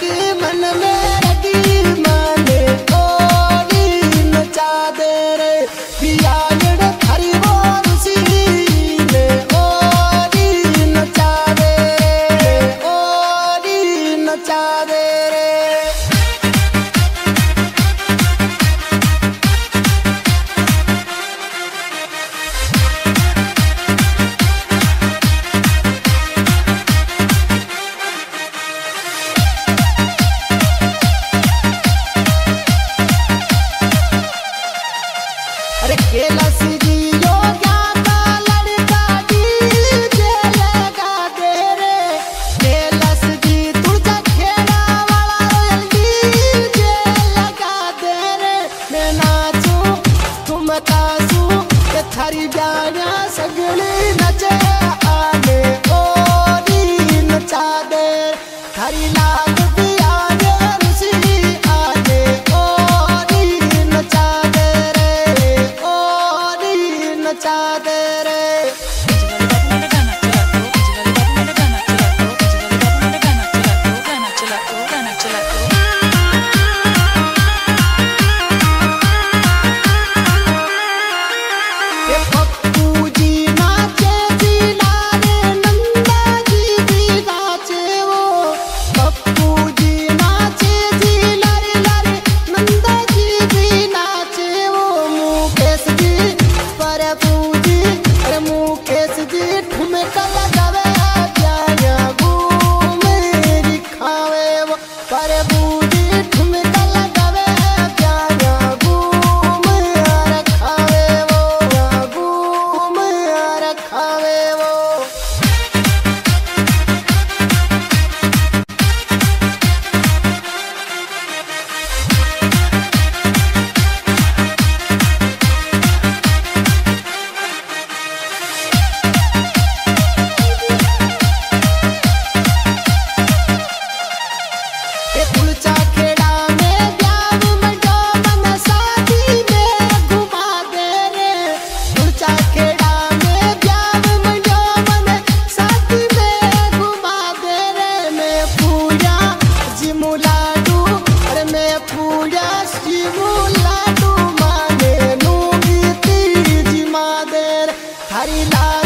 के मन में body now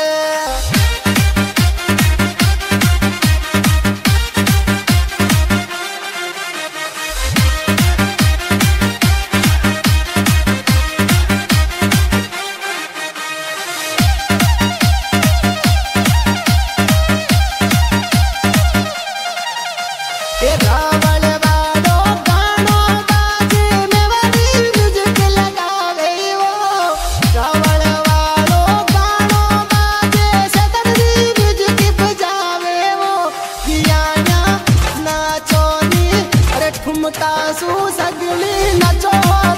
घुमता सू सगली नचो।